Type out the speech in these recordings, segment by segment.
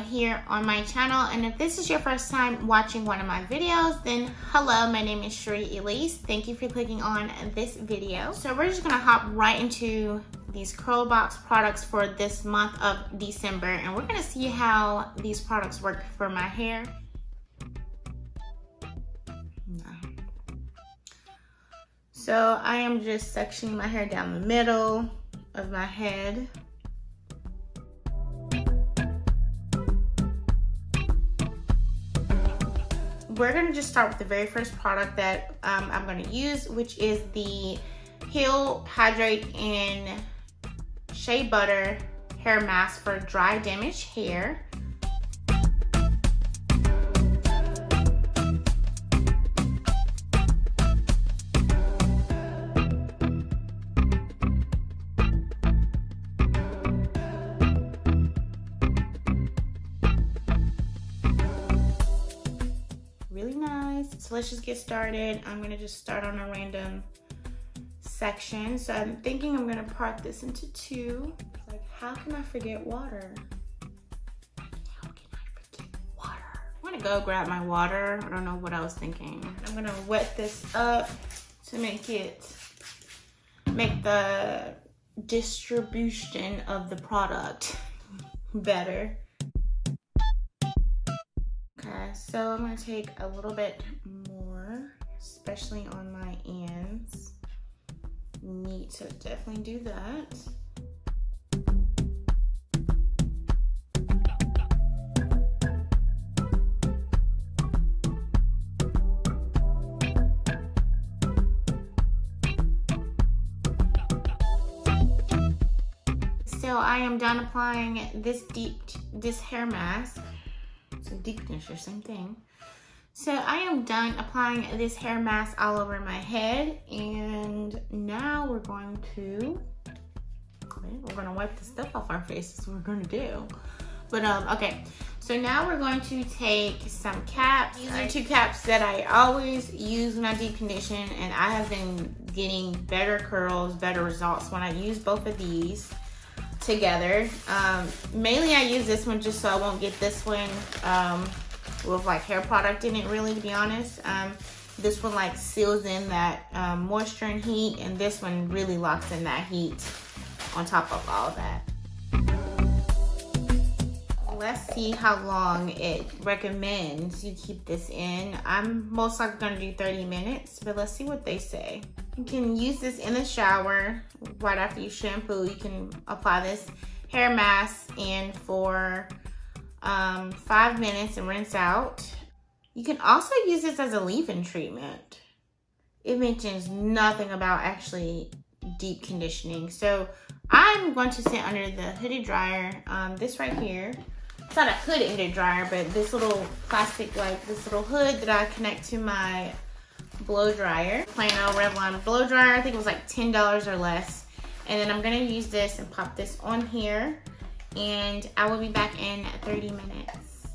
here on my channel. And if this is your first time watching one of my videos, then hello, my name is Sheree Elise. Thank you for clicking on this video. So we're just gonna hop right into these Curlbox products for this month of December. And we're gonna see how these products work for my hair. So I am just sectioning my hair down the middle of my head. We're gonna just start with the very first product that um, I'm gonna use, which is the Heal Hydrate and Shea Butter Hair Mask for dry damaged hair. So let's just get started. I'm gonna just start on a random section. So I'm thinking I'm gonna part this into two. Like, how can I forget water? How can I forget water? I'm gonna go grab my water. I don't know what I was thinking. I'm gonna wet this up to make it, make the distribution of the product better. Okay, so I'm gonna take a little bit especially on my ends. Need to definitely do that. So I am done applying this deep, this hair mask. So deep conditioner, same thing. So I am done applying this hair mask all over my head and now we're going to, we're gonna wipe the stuff off our faces. We're gonna do. But um, okay, so now we're going to take some caps. These are two caps that I always use when I deep condition and I have been getting better curls, better results when I use both of these together. Um, mainly I use this one just so I won't get this one um, with like hair product in it really to be honest. Um, this one like seals in that um, moisture and heat and this one really locks in that heat on top of all that. Let's see how long it recommends you keep this in. I'm most likely gonna do 30 minutes, but let's see what they say. You can use this in the shower right after you shampoo. You can apply this hair mask and for um, five minutes and rinse out. You can also use this as a leave-in treatment. It mentions nothing about actually deep conditioning. So I'm going to sit under the hooded dryer. Um, this right here. It's not a hooded dryer, but this little plastic, like this little hood that I connect to my blow dryer. Plain old Revlon blow dryer. I think it was like $10 or less. And then I'm gonna use this and pop this on here and I will be back in 30 minutes.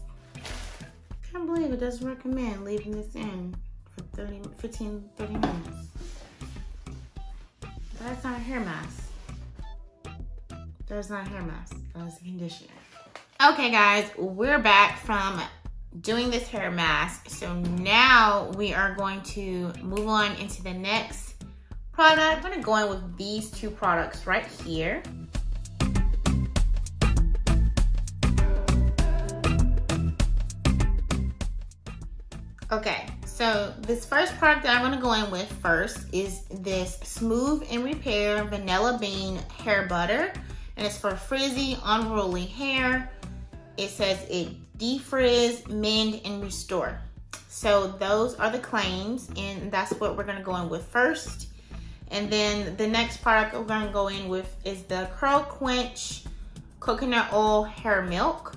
Can't believe it doesn't recommend leaving this in for 30, 15, 30 minutes. That's not a hair mask. That's not a hair mask, that's a conditioner. Okay guys, we're back from doing this hair mask. So now we are going to move on into the next product. I'm gonna go in with these two products right here. This first product that I'm gonna go in with first is this Smooth and Repair Vanilla Bean Hair Butter. And it's for frizzy, unruly hair. It says it defrizz, mend, and restore. So those are the claims, and that's what we're gonna go in with first. And then the next product we're gonna go in with is the Curl Quench Coconut Oil Hair Milk.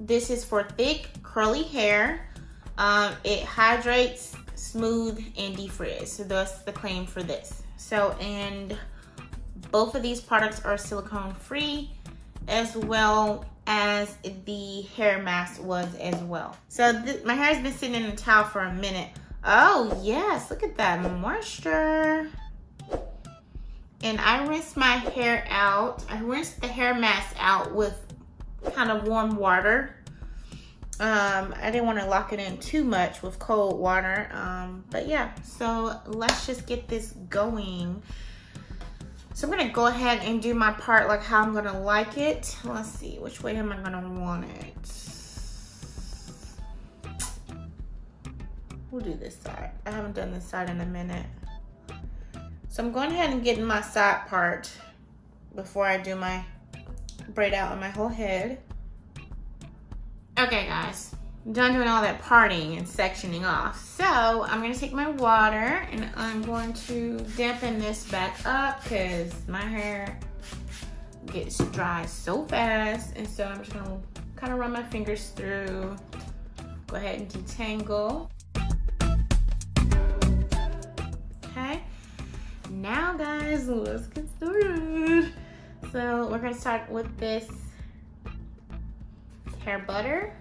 This is for thick, curly hair. Um, it hydrates, smooth, and defrizz. So that's the claim for this. So, and both of these products are silicone free as well as the hair mask was as well. So my hair has been sitting in a towel for a minute. Oh yes, look at that moisture. And I rinsed my hair out. I rinsed the hair mask out with kind of warm water. Um, I didn't want to lock it in too much with cold water. Um, but yeah, so let's just get this going. So I'm gonna go ahead and do my part like how I'm gonna like it. Let's see, which way am I gonna want it? We'll do this side. I haven't done this side in a minute. So I'm going ahead and getting my side part before I do my braid out on my whole head. Okay guys, done doing all that parting and sectioning off. So I'm gonna take my water and I'm going to dampen this back up because my hair gets dry so fast. And so I'm just gonna kind of run my fingers through, go ahead and detangle. Okay, now guys, let's get started. So we're gonna start with this butter.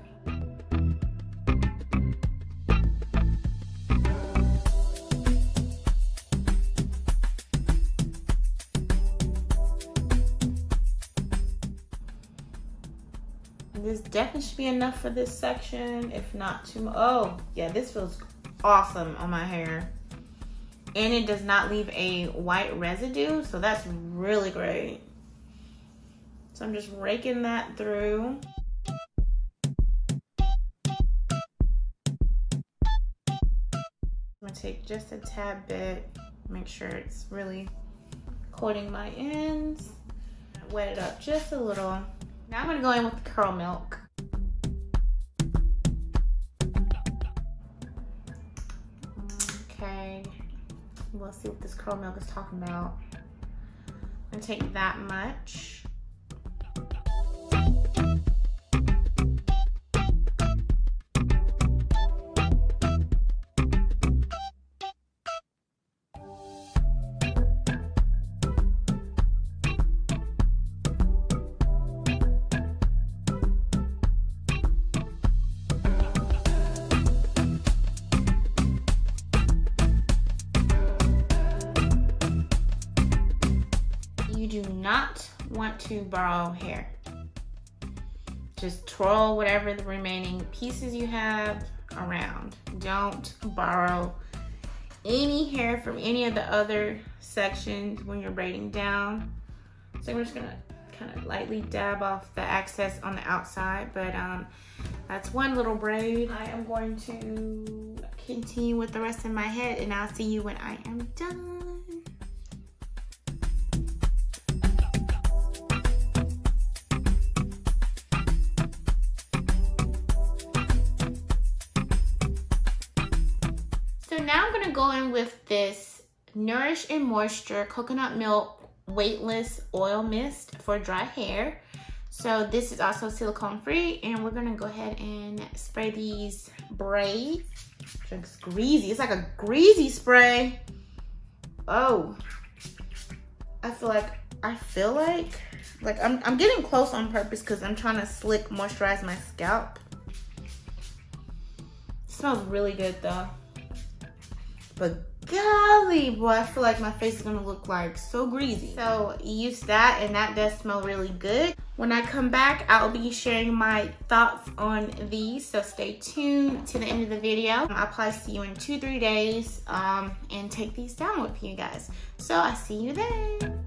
This definitely should be enough for this section, if not too much. Oh, yeah, this feels awesome on my hair. And it does not leave a white residue, so that's really great. So I'm just raking that through. Take just a tad bit, make sure it's really coating my ends. Wet it up just a little. Now I'm gonna go in with the curl milk. Okay, let's see what this curl milk is talking about. Gonna take that much. Want to borrow hair. Just twirl whatever the remaining pieces you have around. Don't borrow any hair from any of the other sections when you're braiding down. So I'm just gonna kind of lightly dab off the excess on the outside, but um, that's one little braid. I am going to continue with the rest of my head and I'll see you when I am done. Now I'm gonna go in with this Nourish and Moisture Coconut Milk Weightless Oil Mist for dry hair. So this is also silicone free and we're gonna go ahead and spray these braids. It's greasy, it's like a greasy spray. Oh, I feel like, I feel like, like I'm, I'm getting close on purpose because I'm trying to slick moisturize my scalp. It smells really good though. But golly, boy, I feel like my face is gonna look like so greasy. So use that and that does smell really good. When I come back, I'll be sharing my thoughts on these. So stay tuned to the end of the video. I'll probably see you in two, three days um, and take these down with you guys. So I'll see you then.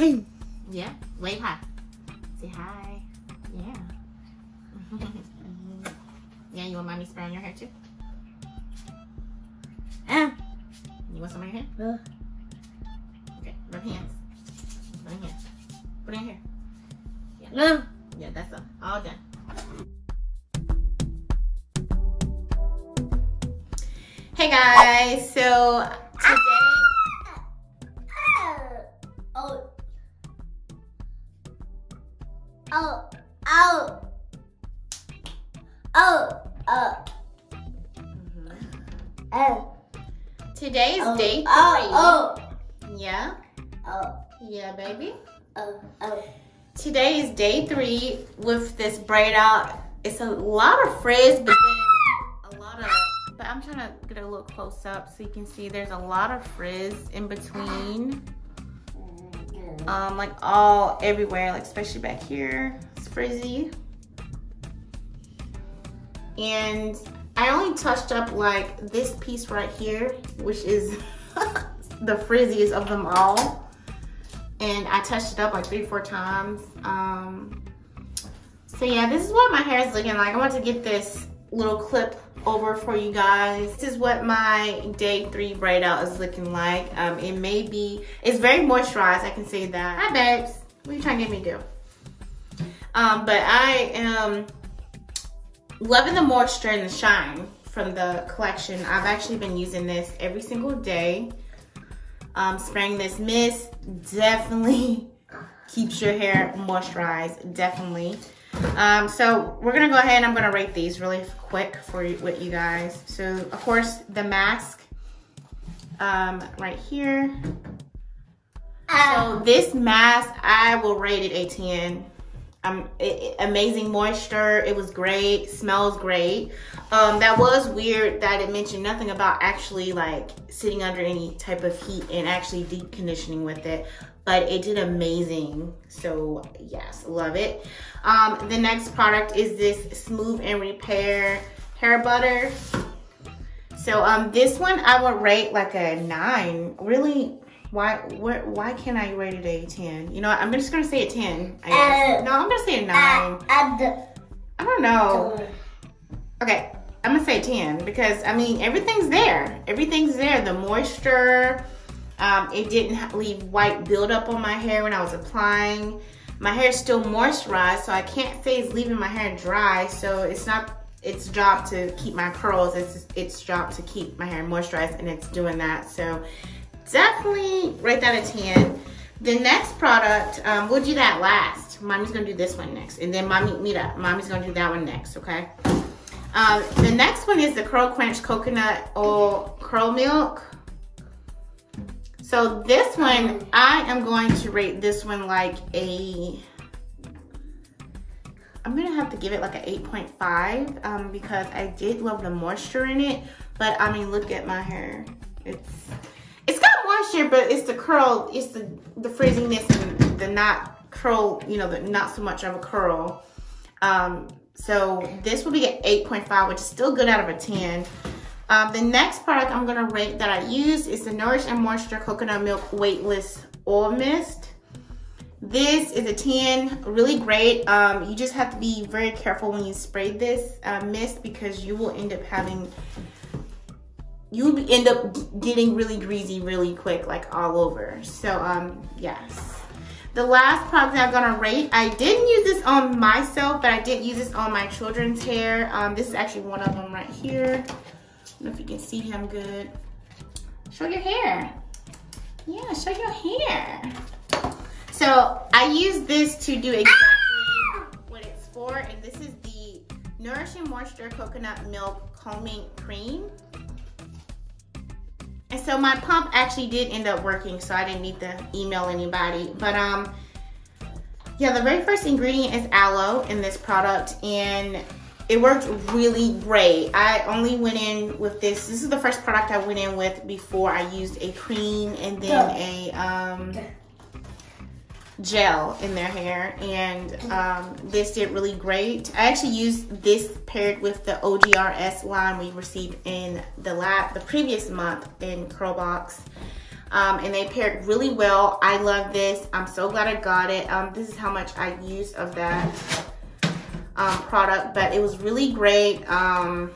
Hey. Yeah. Wave hi. Say hi. Yeah. yeah, you want mommy spray on your hair too? Uh. You want some on your hair? Uh. Okay, rub hands. Put hands. Put in here. Yeah. Uh. Yeah, that's all. All done. Hey guys, so Oh. Oh. Oh. Oh. Oh. Today is oh. day oh, three. Oh. oh. Yeah. Oh. Yeah, baby. Oh. Oh. Today is day three with this braid out. It's a lot of frizz, but then a lot of but I'm trying to get a little close up so you can see there's a lot of frizz in between. Um, like all everywhere, like especially back here, it's frizzy. And I only touched up like this piece right here, which is the frizziest of them all. And I touched it up like three, four times. Um, so yeah, this is what my hair is looking like. I want to get this little clip over for you guys. This is what my day three braid out is looking like. Um, it may be, it's very moisturized, I can say that. Hi babes, what are you trying to get me to do? Um, but I am loving the moisture and the shine from the collection. I've actually been using this every single day. Um, spraying this mist definitely keeps your hair moisturized, definitely. Um, so we're gonna go ahead and I'm gonna rate these really quick for you, with you guys. So of course the mask um, right here. So this mask, I will rate it a 10. Um, it, amazing moisture. It was great. Smells great. Um, that was weird that it mentioned nothing about actually like sitting under any type of heat and actually deep conditioning with it but it did amazing. So yes, love it. Um, the next product is this Smooth and Repair Hair Butter. So um, this one I would rate like a nine. Really, why where, why can't I rate it a 10? You know, I'm just gonna say a 10. I guess. Uh, no, I'm gonna say a nine. Uh, uh, I don't know. Okay, I'm gonna say 10 because I mean everything's there. Everything's there. The moisture, um, it didn't leave white buildup on my hair when I was applying. My hair is still moisturized, so I can't say it's leaving my hair dry. So it's not its job to keep my curls. It's its job to keep my hair moisturized, and it's doing that. So definitely rate that a 10. The next product, um, we'll do that last. Mommy's gonna do this one next, and then mommy meet up. Mommy's gonna do that one next, okay? Um, the next one is the Curl Quench Coconut Oil Curl Milk. So this one, I am going to rate this one like a, I'm gonna have to give it like an 8.5 um, because I did love the moisture in it. But I mean, look at my hair. It's, but it's the curl, it's the, the frizziness and the not curl, you know, the not so much of a curl. Um, so this will be an 8.5, which is still good out of a 10. Um, the next product I'm gonna rate that I use is the Nourish and Moisture Coconut Milk Weightless Oil Mist. This is a 10, really great. Um, you just have to be very careful when you spray this uh, mist because you will end up having, you end up getting really greasy really quick, like all over. So um, yes. The last product I'm gonna rate, I didn't use this on myself, but I did use this on my children's hair. Um, this is actually one of them right here I don't know if you can see him good. Show your hair. Yeah, show your hair. So I use this to do exactly what it's for. And this is the Nourishing Moisture Coconut Milk Combing Cream. And so my pump actually did end up working, so I didn't need to email anybody. But um, yeah, the very first ingredient is aloe in this product. And it worked really great. I only went in with this. This is the first product I went in with before I used a cream and then a um, gel in their hair. And um, this did really great. I actually used this paired with the OGRS line we received in the lab the previous month in Curlbox. Um, and they paired really well. I love this. I'm so glad I got it. Um, this is how much I used of that um, product, but it was really great. Um,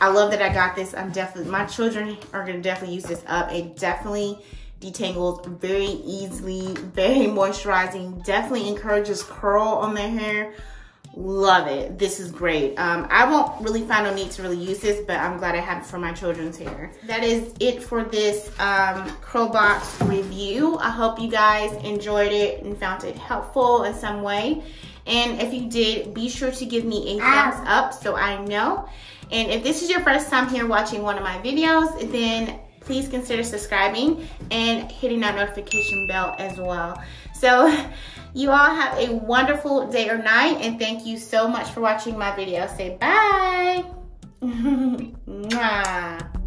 I love that I got this. I'm definitely, my children are gonna definitely use this up. It definitely detangles very easily, very moisturizing, definitely encourages curl on their hair. Love it. This is great. Um, I won't really find no need to really use this, but I'm glad I have it for my children's hair. That is it for this um, Curlbox review. I hope you guys enjoyed it and found it helpful in some way. And if you did, be sure to give me a thumbs up so I know. And if this is your first time here watching one of my videos, then please consider subscribing and hitting that notification bell as well. So you all have a wonderful day or night and thank you so much for watching my video. Say bye.